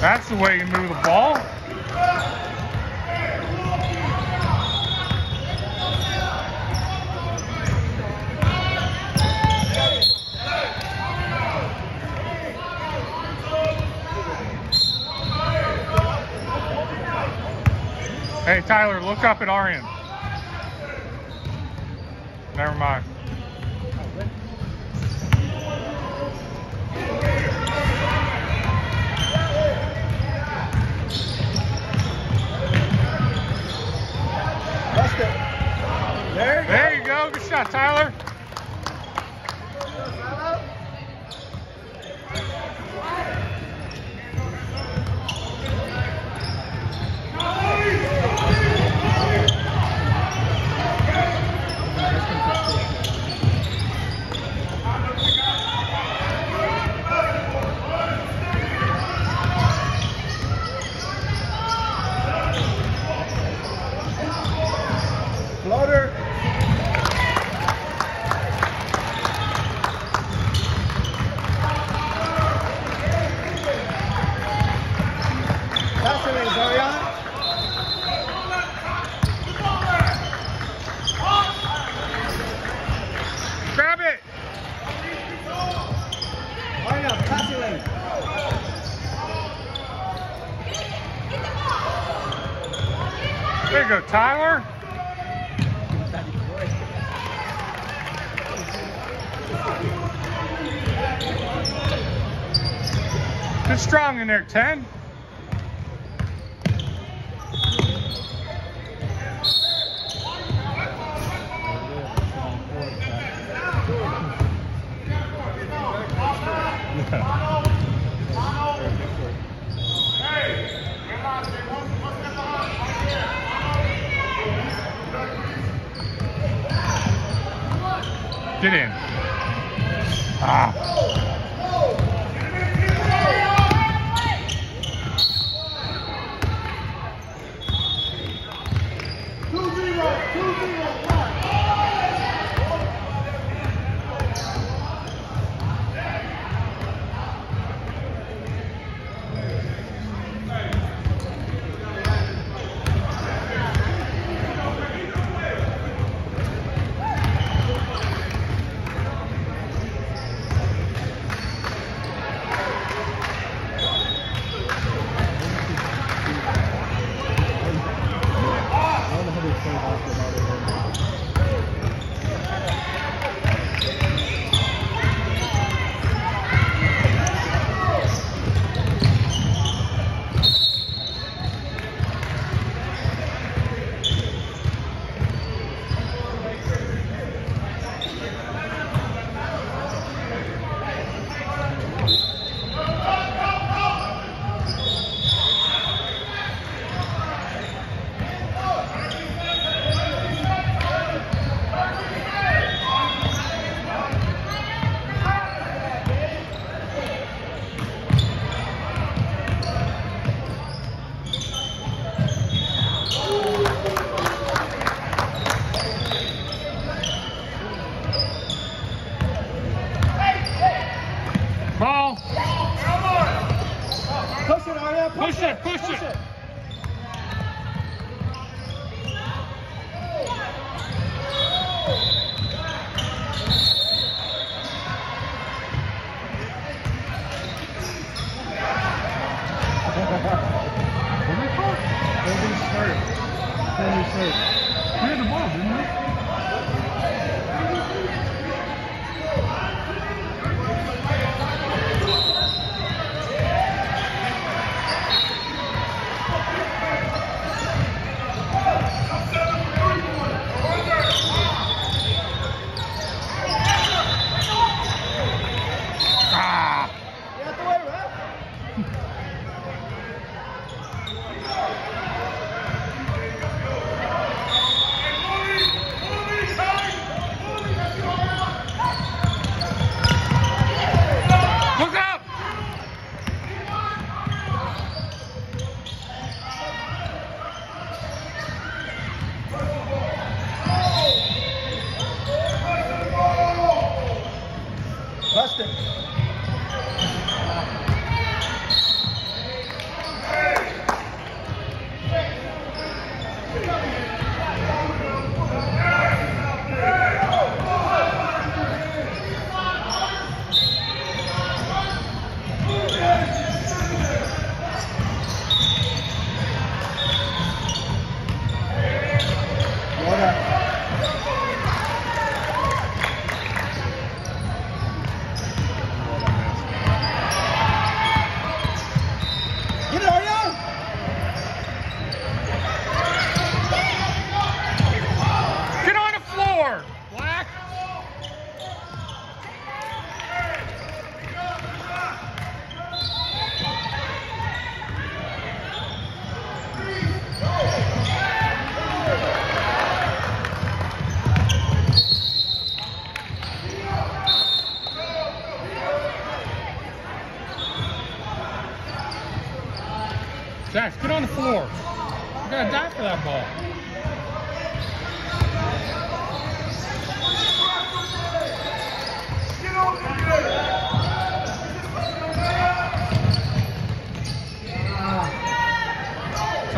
That's the way you move the ball. Hey, Tyler, look up at our end. Never mind. There you, go. Good shot, Tyler. Good strong in there, 10.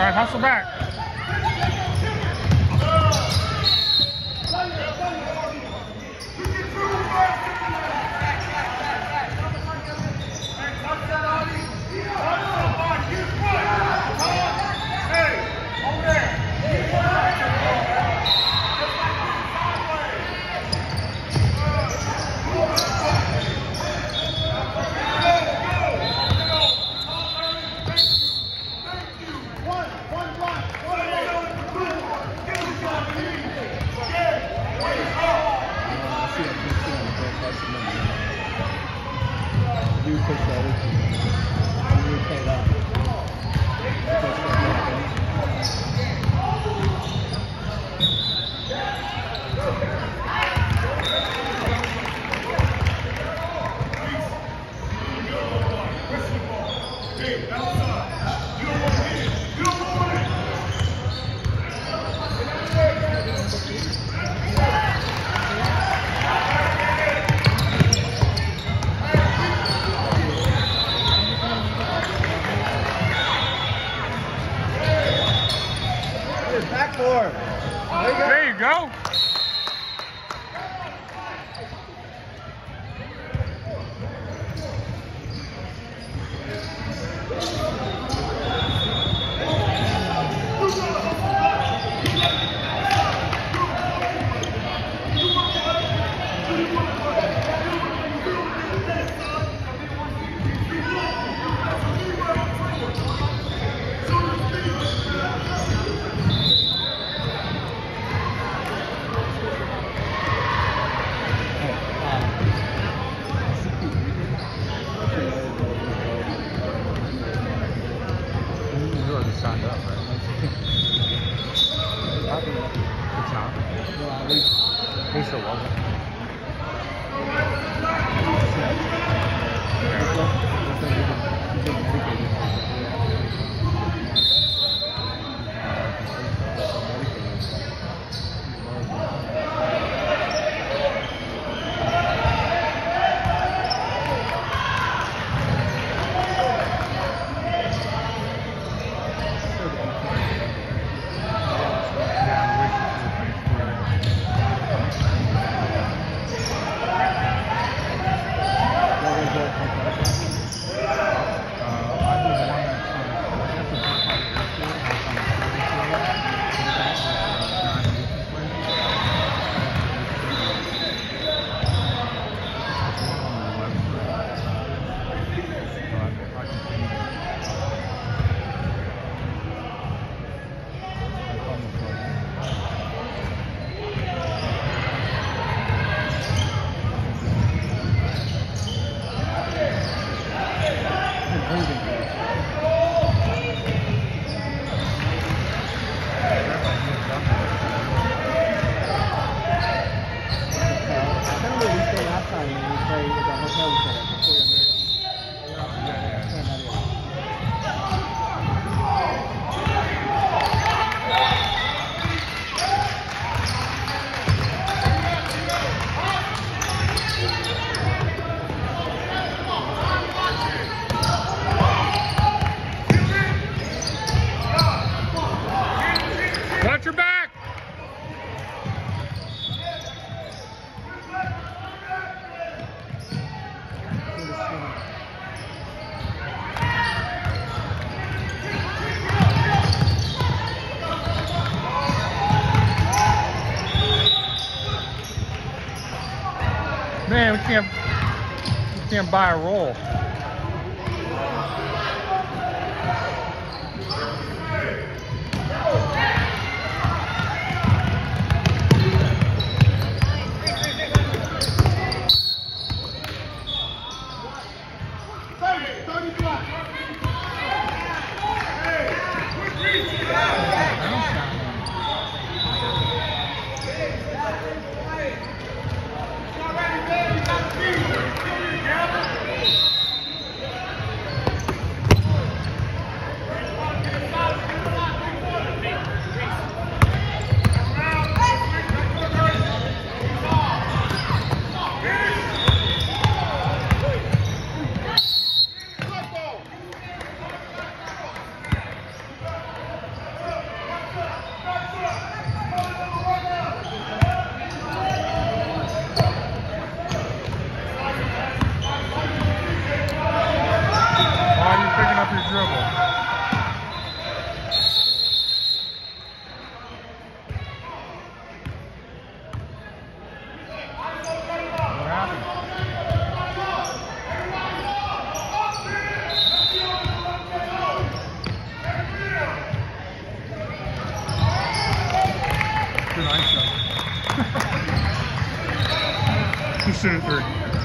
And hustle back.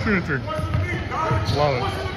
Two. Love it.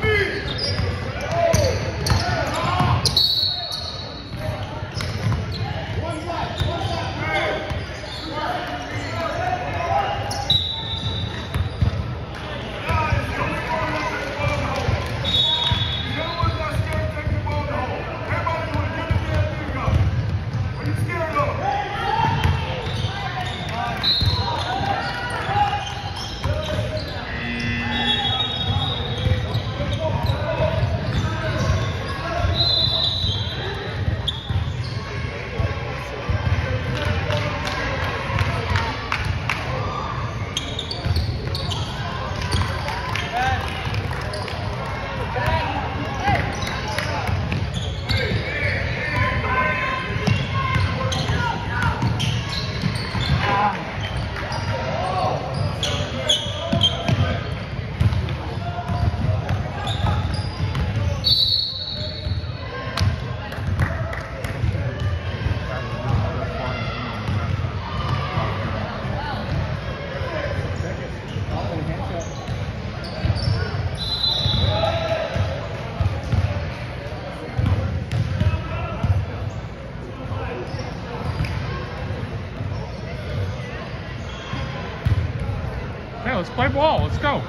Yeah, let's play ball. Let's go.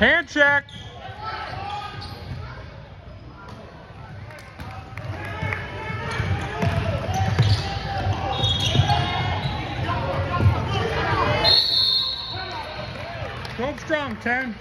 Hand check. Go strong, 10.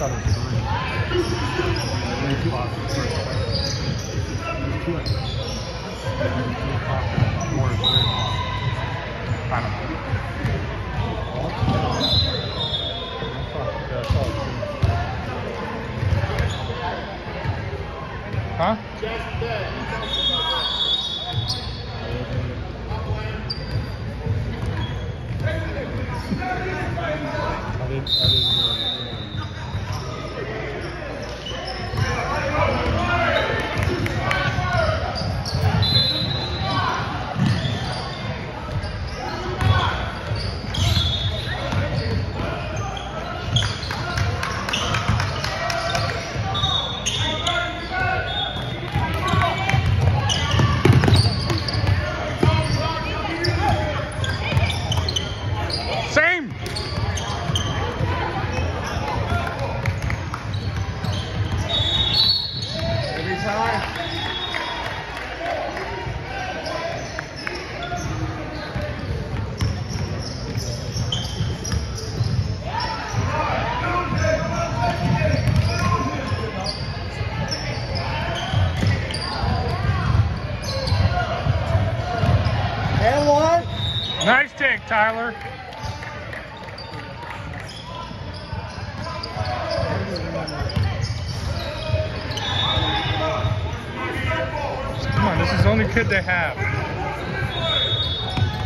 Thought it was three. Two o'clock, first place. Two o'clock, more than three o'clock. I don't know. It too. I didn't, I didn't hear it.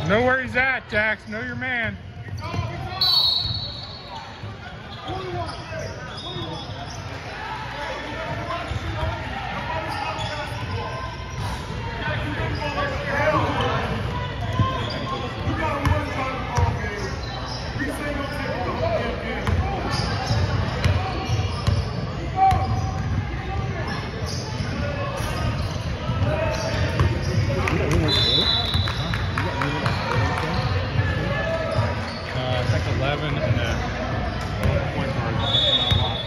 Know where he's at, Jax. Know your man. Uh, I 11 and then point guard. Not a lot.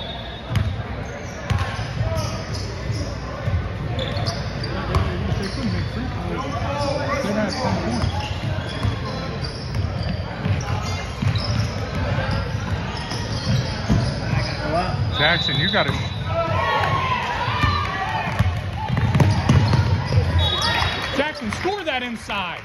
They couldn't make free throws. They'd have 10 points. Jackson, you got to. Jackson, score that inside.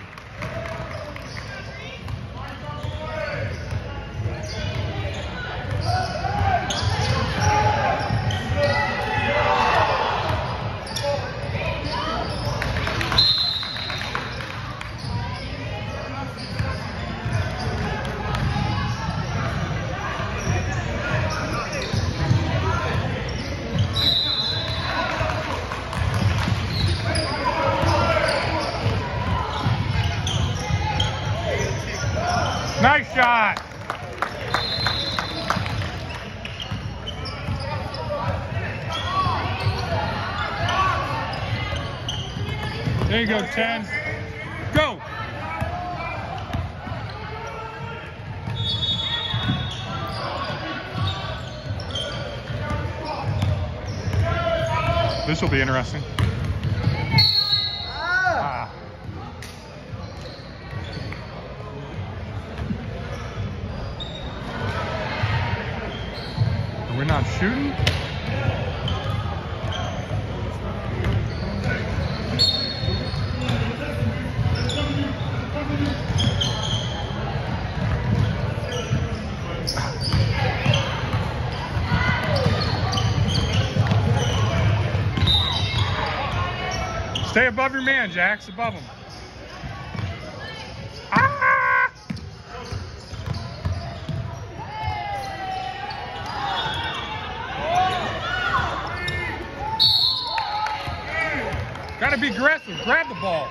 10. Go! This will be interesting. Ah. We're not shooting? Above your man, Jax. Above him. Ah! Gotta be aggressive. Grab the ball.